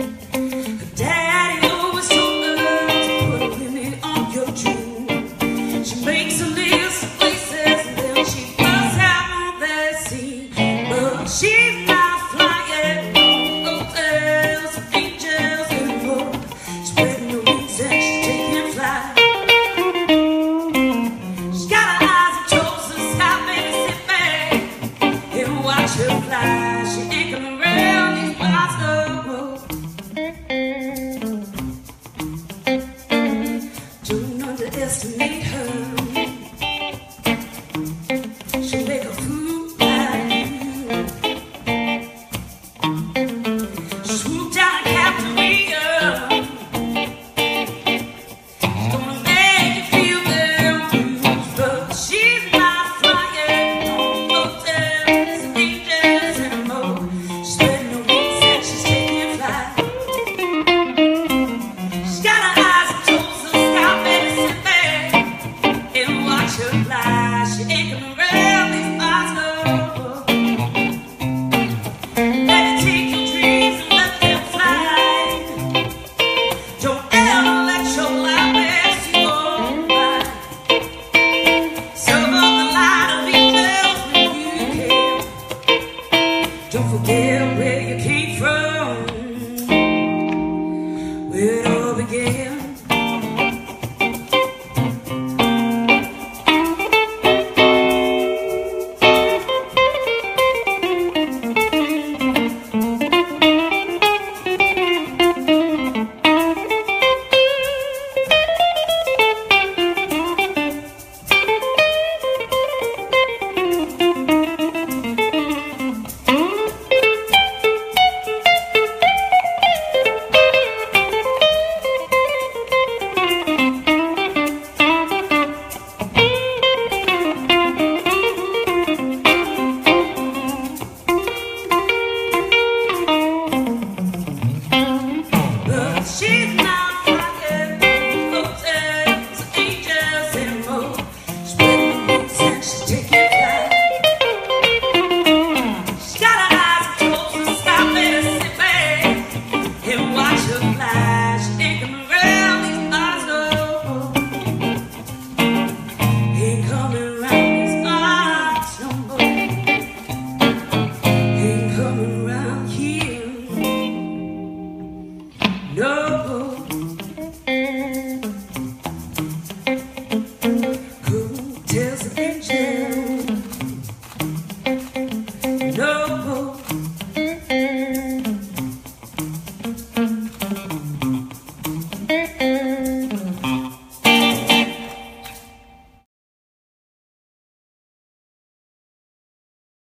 Mm-hmm. don't underestimate her. dream around.